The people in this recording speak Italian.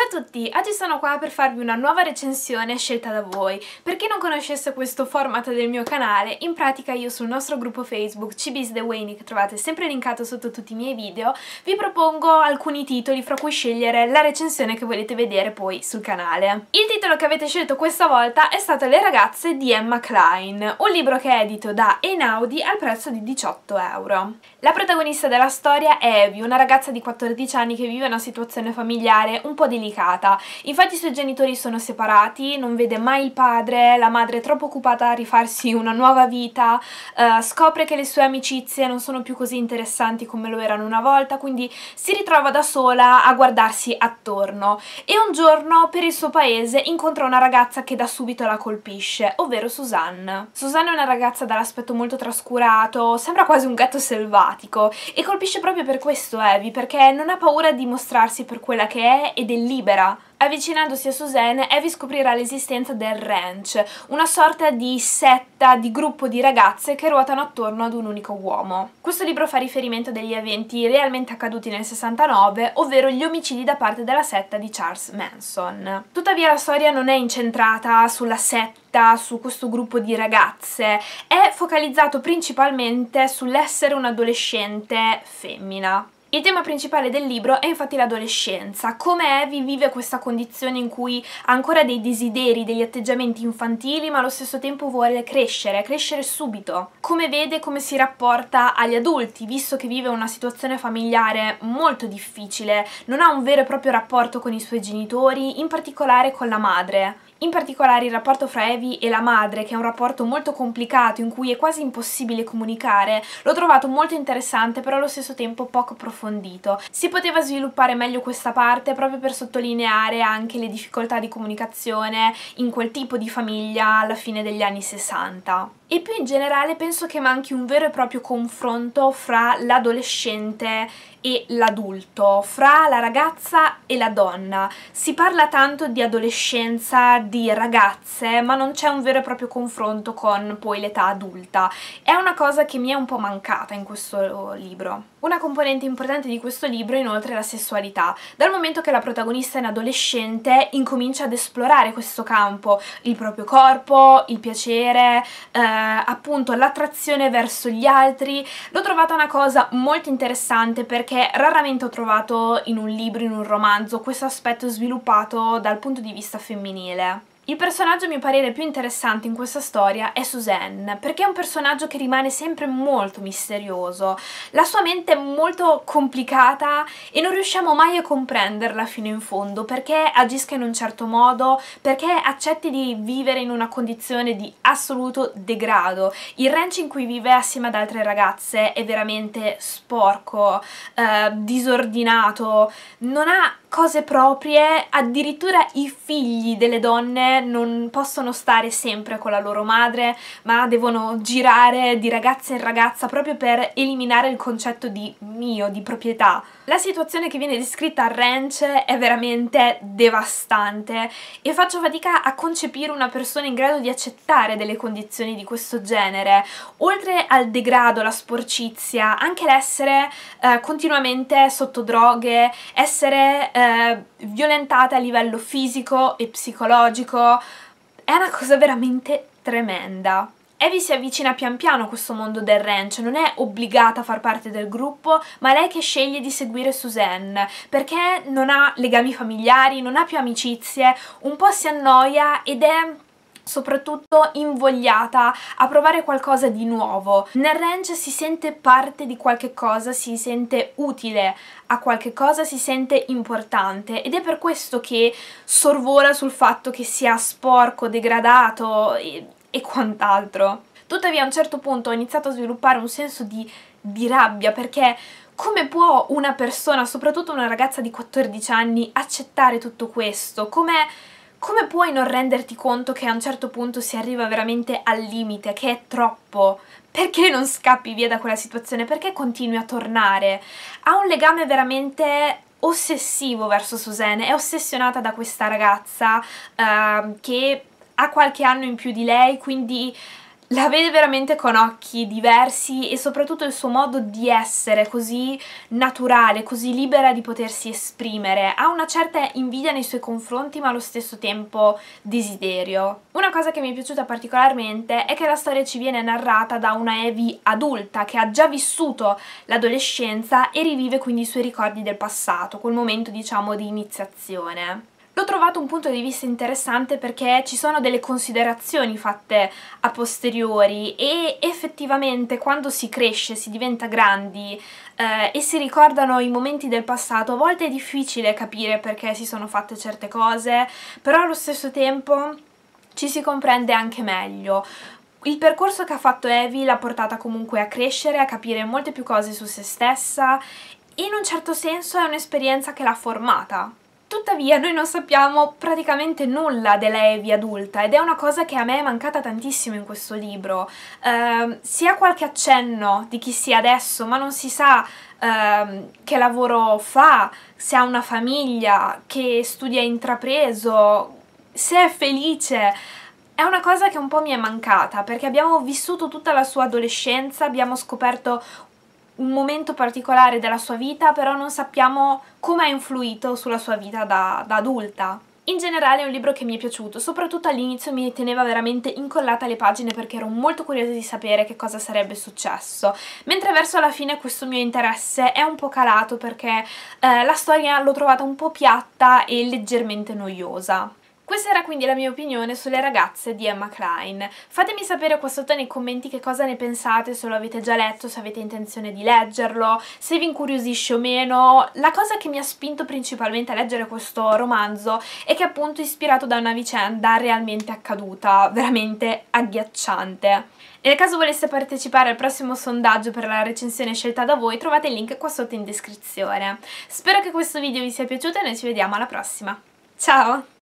Ciao a tutti, oggi sono qua per farvi una nuova recensione scelta da voi. Per chi non conoscesse questo format del mio canale, in pratica io sul nostro gruppo Facebook Cibis The Wayne, che trovate sempre linkato sotto tutti i miei video, vi propongo alcuni titoli fra cui scegliere la recensione che volete vedere poi sul canale. Il titolo che avete scelto questa volta è stato Le ragazze di Emma Klein, un libro che è edito da Einaudi al prezzo di 18 euro. La protagonista della storia è Evie, una ragazza di 14 anni che vive una situazione familiare un po' delicata delicata. Infatti i suoi genitori sono separati, non vede mai il padre, la madre è troppo occupata a rifarsi una nuova vita, uh, scopre che le sue amicizie non sono più così interessanti come lo erano una volta, quindi si ritrova da sola a guardarsi attorno e un giorno per il suo paese incontra una ragazza che da subito la colpisce, ovvero Suzanne. Suzanne è una ragazza dall'aspetto molto trascurato, sembra quasi un gatto selvatico e colpisce proprio per questo Evie, perché non ha paura di mostrarsi per quella che è ed è libera. Avvicinandosi a Suzanne, Evie scoprirà l'esistenza del ranch, una sorta di setta, di gruppo di ragazze che ruotano attorno ad un unico uomo. Questo libro fa riferimento a degli eventi realmente accaduti nel 69, ovvero gli omicidi da parte della setta di Charles Manson. Tuttavia la storia non è incentrata sulla setta su questo gruppo di ragazze, è focalizzato principalmente sull'essere un'adolescente femmina. Il tema principale del libro è infatti l'adolescenza, come Evie vive questa condizione in cui ha ancora dei desideri, degli atteggiamenti infantili, ma allo stesso tempo vuole crescere, crescere subito. Come vede come si rapporta agli adulti, visto che vive una situazione familiare molto difficile, non ha un vero e proprio rapporto con i suoi genitori, in particolare con la madre. In particolare il rapporto fra Evie e la madre, che è un rapporto molto complicato in cui è quasi impossibile comunicare, l'ho trovato molto interessante però allo stesso tempo poco approfondito. Si poteva sviluppare meglio questa parte proprio per sottolineare anche le difficoltà di comunicazione in quel tipo di famiglia alla fine degli anni 60. E più in generale penso che manchi un vero e proprio confronto fra l'adolescente e l'adulto, fra la ragazza e la donna. Si parla tanto di adolescenza, di ragazze, ma non c'è un vero e proprio confronto con poi l'età adulta. È una cosa che mi è un po' mancata in questo libro. Una componente importante di questo libro è inoltre la sessualità. Dal momento che la protagonista è un adolescente incomincia ad esplorare questo campo, il proprio corpo, il piacere, eh, appunto l'attrazione verso gli altri. L'ho trovata una cosa molto interessante perché raramente ho trovato in un libro, in un romanzo, questo aspetto sviluppato dal punto di vista femminile. Il personaggio a mio parere più interessante in questa storia è Suzanne, perché è un personaggio che rimane sempre molto misterioso. La sua mente è molto complicata e non riusciamo mai a comprenderla fino in fondo, perché agisca in un certo modo, perché accetti di vivere in una condizione di assoluto degrado. Il ranch in cui vive assieme ad altre ragazze è veramente sporco, eh, disordinato, non ha cose proprie, addirittura i figli delle donne non possono stare sempre con la loro madre, ma devono girare di ragazza in ragazza proprio per eliminare il concetto di mio, di proprietà. La situazione che viene descritta al ranch è veramente devastante e faccio fatica a concepire una persona in grado di accettare delle condizioni di questo genere. Oltre al degrado, la sporcizia, anche l'essere eh, continuamente sotto droghe, essere eh, violentata a livello fisico e psicologico, è una cosa veramente tremenda. Evie si avvicina pian piano a questo mondo del ranch, non è obbligata a far parte del gruppo, ma è lei che sceglie di seguire Suzanne, perché non ha legami familiari, non ha più amicizie, un po' si annoia ed è soprattutto invogliata a provare qualcosa di nuovo. Nel ranch si sente parte di qualche cosa, si sente utile a qualche cosa, si sente importante ed è per questo che sorvola sul fatto che sia sporco, degradato e e quant'altro. Tuttavia a un certo punto ho iniziato a sviluppare un senso di, di rabbia perché come può una persona, soprattutto una ragazza di 14 anni, accettare tutto questo? Come, come puoi non renderti conto che a un certo punto si arriva veramente al limite, che è troppo? Perché non scappi via da quella situazione? Perché continui a tornare? Ha un legame veramente ossessivo verso Suzanne, è ossessionata da questa ragazza uh, che ha qualche anno in più di lei, quindi la vede veramente con occhi diversi e soprattutto il suo modo di essere così naturale, così libera di potersi esprimere, ha una certa invidia nei suoi confronti ma allo stesso tempo desiderio. Una cosa che mi è piaciuta particolarmente è che la storia ci viene narrata da una Evie adulta che ha già vissuto l'adolescenza e rivive quindi i suoi ricordi del passato, quel momento diciamo di iniziazione. L'ho trovato un punto di vista interessante perché ci sono delle considerazioni fatte a posteriori e effettivamente quando si cresce, si diventa grandi eh, e si ricordano i momenti del passato, a volte è difficile capire perché si sono fatte certe cose, però allo stesso tempo ci si comprende anche meglio. Il percorso che ha fatto Evie l'ha portata comunque a crescere, a capire molte più cose su se stessa e in un certo senso è un'esperienza che l'ha formata. Tuttavia noi non sappiamo praticamente nulla della Evie adulta ed è una cosa che a me è mancata tantissimo in questo libro. Uh, si ha qualche accenno di chi sia adesso, ma non si sa uh, che lavoro fa, se ha una famiglia, che studia intrapreso, se è felice. È una cosa che un po' mi è mancata perché abbiamo vissuto tutta la sua adolescenza, abbiamo scoperto un momento particolare della sua vita, però non sappiamo come ha influito sulla sua vita da, da adulta. In generale è un libro che mi è piaciuto, soprattutto all'inizio mi teneva veramente incollata alle pagine perché ero molto curiosa di sapere che cosa sarebbe successo, mentre verso la fine questo mio interesse è un po' calato perché eh, la storia l'ho trovata un po' piatta e leggermente noiosa. Questa era quindi la mia opinione sulle ragazze di Emma Klein. Fatemi sapere qua sotto nei commenti che cosa ne pensate, se lo avete già letto, se avete intenzione di leggerlo, se vi incuriosisce o meno. La cosa che mi ha spinto principalmente a leggere questo romanzo è che è appunto ispirato da una vicenda realmente accaduta, veramente agghiacciante. Nel caso voleste partecipare al prossimo sondaggio per la recensione scelta da voi, trovate il link qua sotto in descrizione. Spero che questo video vi sia piaciuto e noi ci vediamo alla prossima. Ciao!